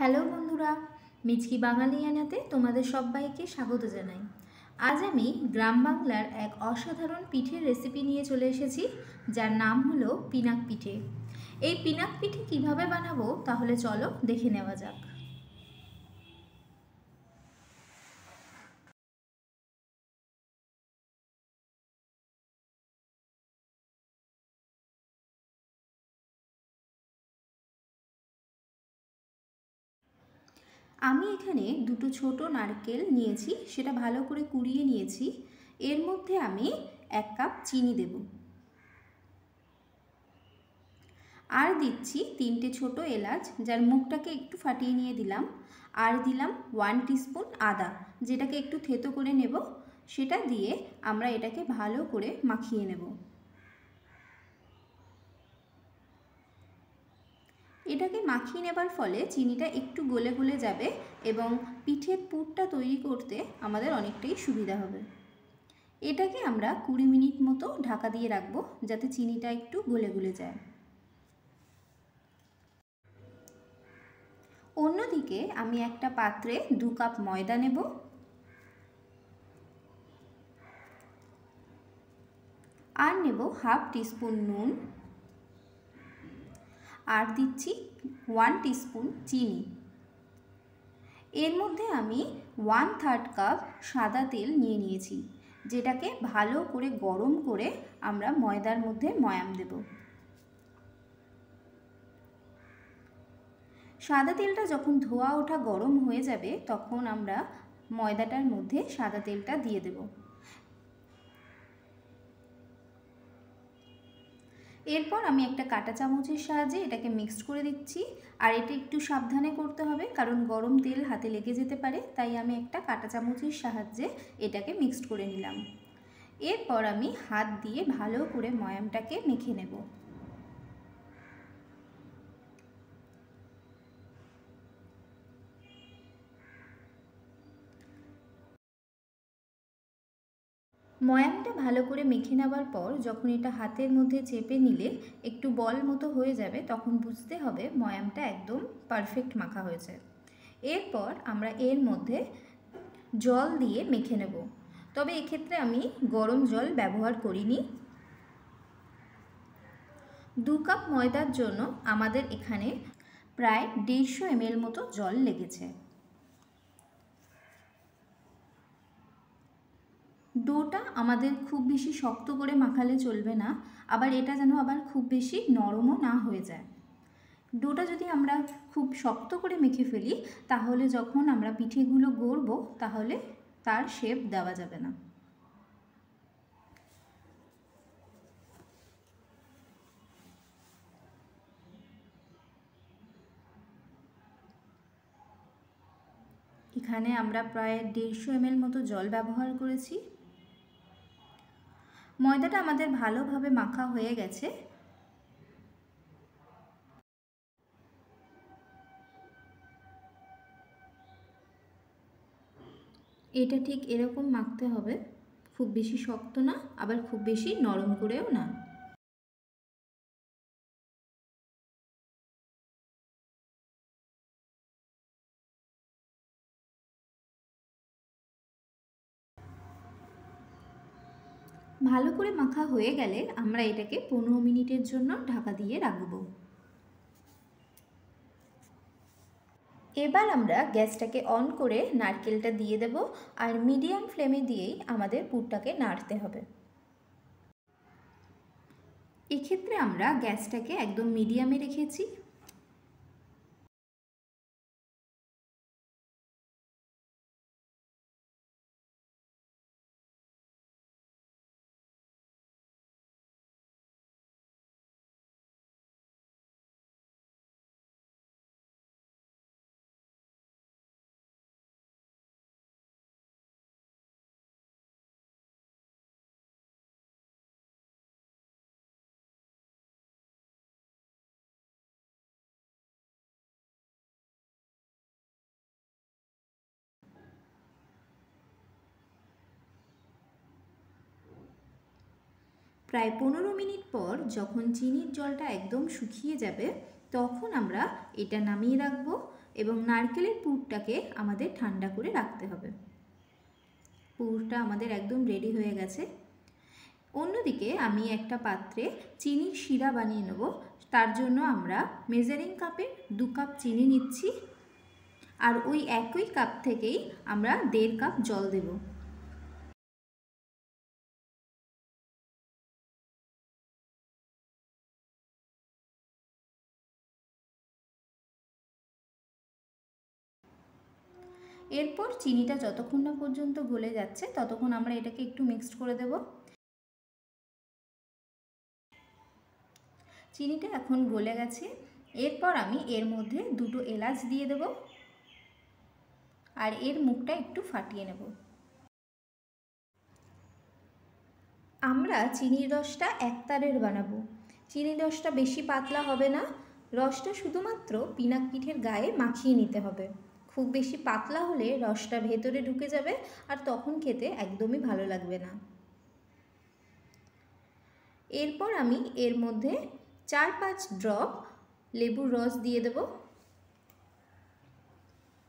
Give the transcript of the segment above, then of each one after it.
Hello বন্ধুরা, মিচকি বাঙালিয়ানাতে তোমাদের সবাইকে স্বাগত জানাই। আজ আমি গ্রাম বাংলার এক অসাধারণ পিঠের রেসিপি নিয়ে চলে এসেছি, যার নাম হলো পিনাক পিঠে। এই পিনাক পিঠে কীভাবে বানাবো তাহলে চলো দেখে নেওয়া যাক। আমি এখানে দুটো ছোট নারকেল নিয়েছি, সেটা ভালো করে কুড়িয়ে নিয়েছি। এর মধ্যে আমি এক কাপ চিনি দেব। আর দিচ্ছি তিনটে ছোট এলাচ, যার মুখটাকে একটু ফাটিয়ে নিয়ে দিলাম। আর দিলাম ওয়ান টিস্পুন আদা, যেটাকে একটু থেতো করে নেব। সেটা দিয়ে আমরা এটাকে ভালো করে মাখিয়ে নেব। এটাকে মাখিয়ে নেবার ফলে চিনিটা একটু গলে গলে যাবে এবং পিঠের পুরটা তৈরি করতে আমাদের অনেকটাই সুবিধা হবে। এটাকে আমরা কুড়ি মিনিট মতো ঢাকা দিয়ে রাখব যাতে চিনিটা একটু গলে গলে যায়। অন্যদিকে আমি একটা পাত্রে দু কাপ ময়দা নেব। আর নেব হাফ টিস্পুন নুন। আর দিচ্ছি ওয়ান টিস্পুন চিনি। এর মধ্যে আমি ওয়ান থার্ড কাপ সাদা তেল নিয়ে নিয়েছি, যেটাকে ভালো করে গরম করে আমরা ময়দার মধ্যে ময়াম দেব। সাদা তেলটা যখন ধোয়া ওঠা গরম হয়ে যাবে, তখন আমরা ময়দাটার মধ্যে সাদা তেলটা দিয়ে দেবো। এরপর আমি একটা কাটা চামচের সাহায্যে এটাকে মিক্সড করে দিচ্ছি। আর এটা একটু সাবধানে করতে হবে, কারণ গরম তেল হাতে লেগে যেতে পারে, তাই আমি একটা কাটা চামচের সাহায্যে এটাকে মিক্সড করে নিলাম। এরপর আমি হাত দিয়ে ভালো করে ময়ামটাকে মেখে নেব। ময়ামটা ভালো করে মেখে নেওয়ার পর যখন এটা হাতের মধ্যে চেপে নিলে একটু বল মতো হয়ে যাবে, তখন বুঝতে হবে ময়ামটা একদম পারফেক্ট মাখা হয়েছে। এরপর আমরা এর মধ্যে জল দিয়ে মেখে নেব। তবে এক্ষেত্রে আমি গরম জল ব্যবহার করিনি। দু কাপ ময়দার জন্য আমাদের এখানে প্রায় দেড়শো এমএল মতো জল লেগেছে। ডোটা আমাদের খুব বেশি শক্ত করে মাখালে চলবে না, আবার এটা যেন আবার খুব বেশি নরমও না হয়ে যায়। ডোটা যদি আমরা খুব শক্ত করে মেখে ফেলি, তাহলে যখন আমরা পিঠেগুলো গড়ব, তাহলে তার শেপ দেওয়া যাবে না। এখানে আমরা প্রায় দেড়শো এমএল মতো জল ব্যবহার করেছি। ময়দাটা আমাদের ভালোভাবে মাখা হয়ে গেছে। এটা ঠিক এরকম মাখতে হবে। খুব বেশি শক্ত না, আবার খুব বেশি নরম করেও না। ভালো করে মাখা হয়ে গেলে আমরা এটাকে পনেরো মিনিটের জন্য ঢাকা দিয়ে রাখব। এবার আমরা গ্যাসটাকে অন করে নারকেলটা দিয়ে দেব আর মিডিয়াম ফ্লেমে দিয়েই আমাদের পুরটাকে নাড়তে হবে। এক্ষেত্রে আমরা গ্যাসটাকে একদম মিডিয়ামে রেখেছি। প্রায় পনেরো মিনিট পর যখন চিনির জলটা একদম শুকিয়ে যাবে, তখন আমরা এটা নামিয়ে রাখব এবং নারকেলের পুরটাকে আমাদের ঠান্ডা করে রাখতে হবে। পুরটা আমাদের একদম রেডি হয়ে গেছে। অন্যদিকে আমি একটা পাত্রে চিনির শিরা বানিয়ে নেব। তার জন্য আমরা মেজারিং কাপে দু কাপ চিনি নিচ্ছি। আর ওই একই কাপ থেকেই আমরা দেড় কাপ জল দেব। এরপর চিনিটা যতক্ষণ না পর্যন্ত গলে যাচ্ছে, ততক্ষণ আমরা এটাকে একটু মিক্সড করে দেব। চিনিটা এখন গলে গেছে। এরপর আমি এর মধ্যে দুটো এলাচ দিয়ে দেব আর এর মুখটা একটু ফাটিয়ে নেব। আমরা চিনির রসটা একতারের বানাবো। চিনির রসটা বেশি পাতলা হবে না। রসটা শুধুমাত্র পিনাক পিঠের গায়ে মাখিয়ে নিতে হবে। খুব বেশি পাতলা হলে রসটা ভেতরে ঢুকে যাবে আর তখন খেতে একদমই ভালো লাগবে না। এরপর আমি এর মধ্যে চার পাঁচ ড্রপ লেবুর রস দিয়ে দেব।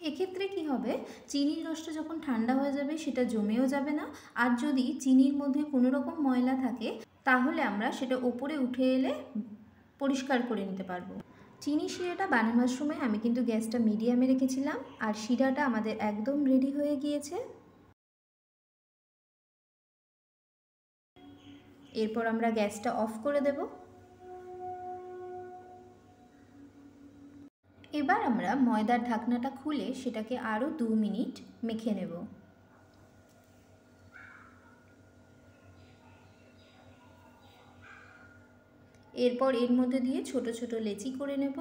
এক্ষেত্রে কি হবে? চিনির রসটা যখন ঠান্ডা হয়ে যাবে সেটা জমেও যাবে না। আর যদি চিনির মধ্যে কোনো রকম ময়লা থাকে, তাহলে আমরা সেটা ওপরে উঠে এলে পরিষ্কার করে নিতে পারব। চিনি শিরাটা বানানোর সময় আমি কিন্তু গ্যাসটা মিডিয়ামে রেখেছিলাম আর শিরাটা আমাদের একদম রেডি হয়ে গিয়েছে। এরপর আমরা গ্যাসটা অফ করে দেব। এবার আমরা ময়দার ঢাকনাটা খুলে সেটাকে আরও দু মিনিট মেখে নেব। এরপর এর মধ্যে দিয়ে ছোট ছোট লেচি করে নেব।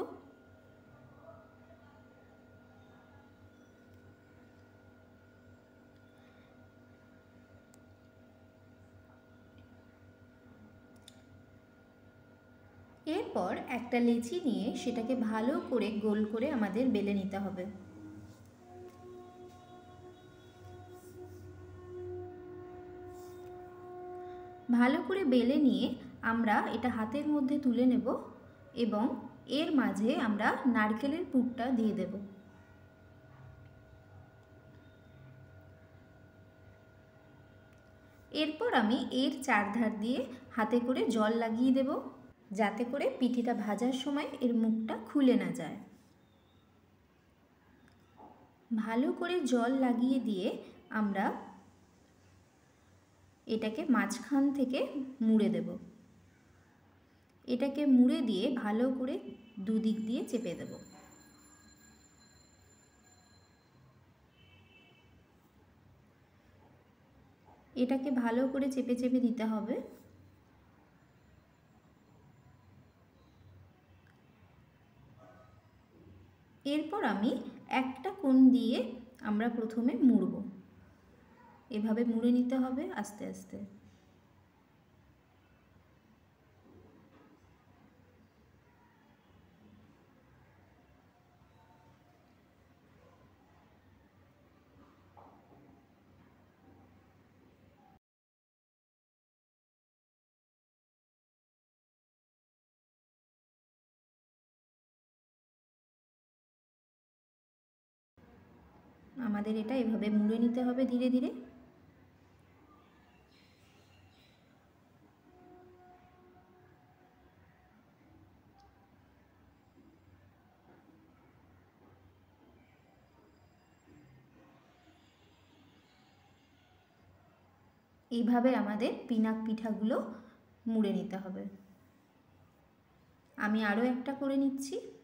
এরপর একটা লেচি নিয়ে সেটাকে ভালো করে গোল করে আমাদের বেলে নিতে হবে। ভালো করে বেলে নিয়ে আমরা এটা হাতের মধ্যে তুলে নেব এবং এর মাঝে আমরা নারকেলের পুরটা দিয়ে দেব। এরপর আমি এর চারধার দিয়ে হাতে করে জল লাগিয়ে দেব যাতে করে পিঠিটা ভাজার সময় এর মুখটা খুলে না যায়। ভালো করে জল লাগিয়ে দিয়ে আমরা এটাকে মাঝখান থেকে মুড়ে দেব। এটাকে মুড়ে দিয়ে ভালো করে দুদিক দিয়ে চেপে দেব। এটাকে ভালো করে চেপে চেপে দিতে হবে। এরপর আমি একটা কোণ দিয়ে আমরা প্রথমে মুড়ব। এভাবে মুড়ে নিতে হবে আস্তে আস্তে। আমাদের এটা এভাবে মুড়ে নিতে হবে ধীরে ধীরে। এইভাবে আমাদের পিনাক পিঠাগুলো মুড়ে নিতে হবে। আমি আরও একটা করে নিচ্ছি।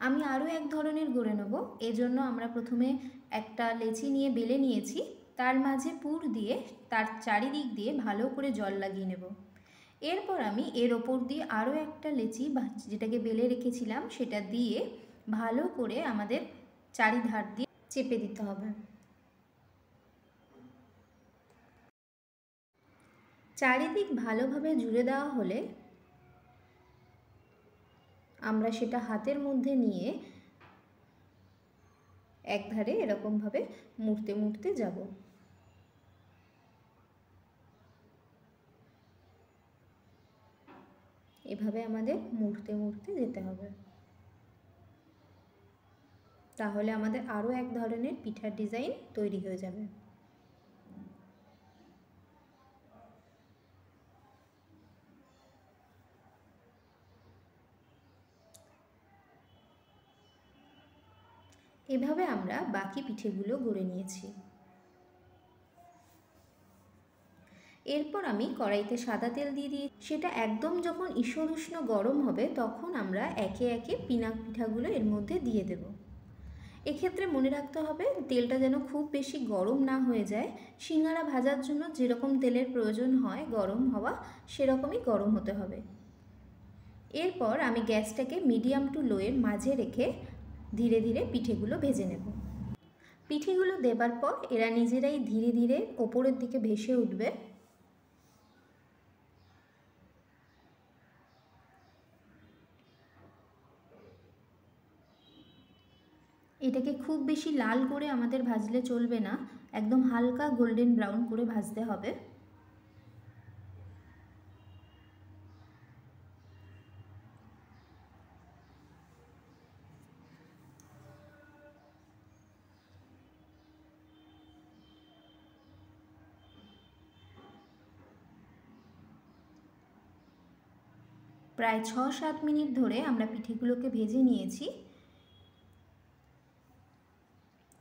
আমি আরও এক ধরনের গড়ে নেব। এজন্য আমরা প্রথমে একটা লেচি নিয়ে বেলে নিয়েছি। তার মাঝে পুর দিয়ে তার চারিদিক দিয়ে ভালো করে জল লাগিয়ে নেব। এরপর আমি এর ওপর দিয়ে আরও একটা লেচি যেটাকে বেলে রেখেছিলাম, সেটা দিয়ে ভালো করে আমাদের চারিধার দিয়ে চেপে দিতে হবে। চারিদিক ভালোভাবে জুড়ে দেওয়া হলে আমরা সেটা হাতের মধ্যে নিয়ে একধারে এরকমভাবে মুড়তে মুড়তে যাব। এভাবে আমাদের মুড়তে মুড়তে যেতে হবে। তাহলে আমাদের আরও এক ধরনের পিঠার ডিজাইন তৈরি হয়ে যাবে। এভাবে আমরা বাকি পিঠেগুলো গড়ে নিয়েছি। এরপর আমি কড়াইতে সাদা তেল দিয়ে দিই সেটা একদম যখন ঈষদ উষ্ণ গরম হবে, তখন আমরা একে একে পিনাক পিঠাগুলো এর মধ্যে দিয়ে দেব। এক্ষেত্রে মনে রাখতে হবে, তেলটা যেন খুব বেশি গরম না হয়ে যায়। সিঙ্গারা ভাজার জন্য যেরকম তেলের প্রয়োজন হয় গরম হওয়া, সেরকমই গরম হতে হবে। এরপর আমি গ্যাসটাকে মিডিয়াম টু লোয়ের মাঝে রেখে ধীরে ধীরে পিঠেগুলো ভেজে নেব। পিঠেগুলো দেবার পর এরা নিজেরাই ধীরে ধীরে ওপরের দিকে ভেসে উঠবে। এটাকে খুব বেশি লাল করে আমাদের ভাজলে চলবে না, একদম হালকা গোল্ডেন ব্রাউন করে ভাজতে হবে। প্রায় ছ সাত মিনিট ধরে আমরা পিঠেগুলোকে ভেজে নিয়েছি।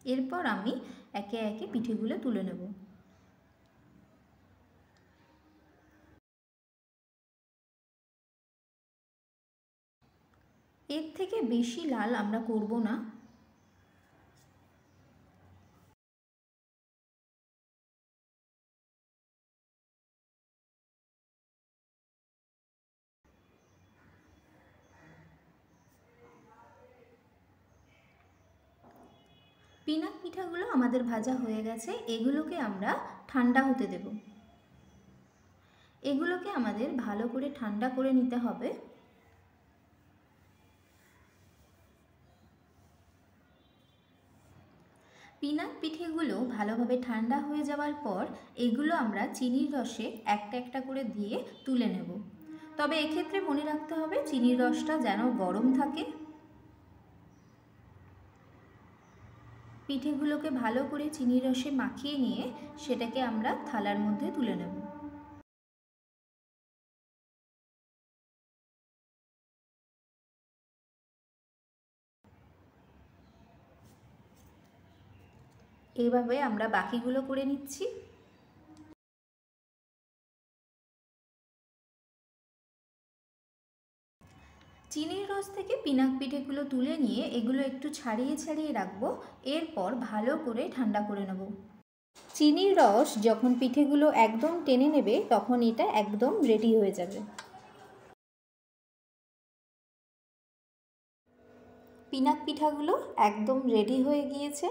এরপর আমি একে একে পিঠেগুলো তুলে নেব। এর থেকে বেশি লাল আমরা করব না। পিনাক পিঠাগুলো আমাদের ভাজা হয়ে গেছে, এগুলোকে আমরা ঠান্ডা হতে দেব। এগুলোকে আমাদের ভালো করে ঠান্ডা করে নিতে হবে। পিনাক পিঠেগুলো ভালোভাবে ঠান্ডা হয়ে যাওয়ার পর, এগুলো আমরা চিনির রসে একটা একটা করে দিয়ে তুলে নেব। তবে এক্ষেত্রে মনে রাখতে হবে, চিনির রসটা যেন গরম থাকে। পিঠেগুলোকে ভালো করে চিনি রসে মাখিয়ে নিয়ে সেটাকে আমরা থালার মধ্যে তুলে নেব। এইভাবে আমরা বাকিগুলো করে নিচ্ছি। চিনির রস থেকে পিনাক পিঠেগুলো তুলে নিয়ে এগুলো একটু ছাড়িয়ে ছাড়িয়ে রাখব, এরপর ভালো করে ঠান্ডা করে নেব। চিনির রস যখন পিঠেগুলো একদম টেনে নেবে, তখন এটা একদম রেডি হয়ে যাবে। পিনাক পিঠাগুলো একদম রেডি হয়ে গিয়েছে।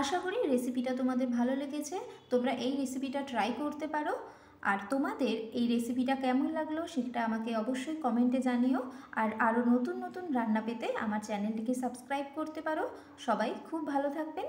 আশা করি রেসিপিটা তোমাদের ভালো লেগেছে। তোমরা এই রেসিপিটা ট্রাই করতে পারো। আর তোমাদের এই রেসিপিটা কেমন লাগল সেটা আমাকে অবশ্যই কমেন্টে জানিও। আর আরও নতুন নতুন রান্না পেতে আমার চ্যানেলটিকে সাবস্ক্রাইব করতে পারো। সবাই খুব ভালো থাকবেন।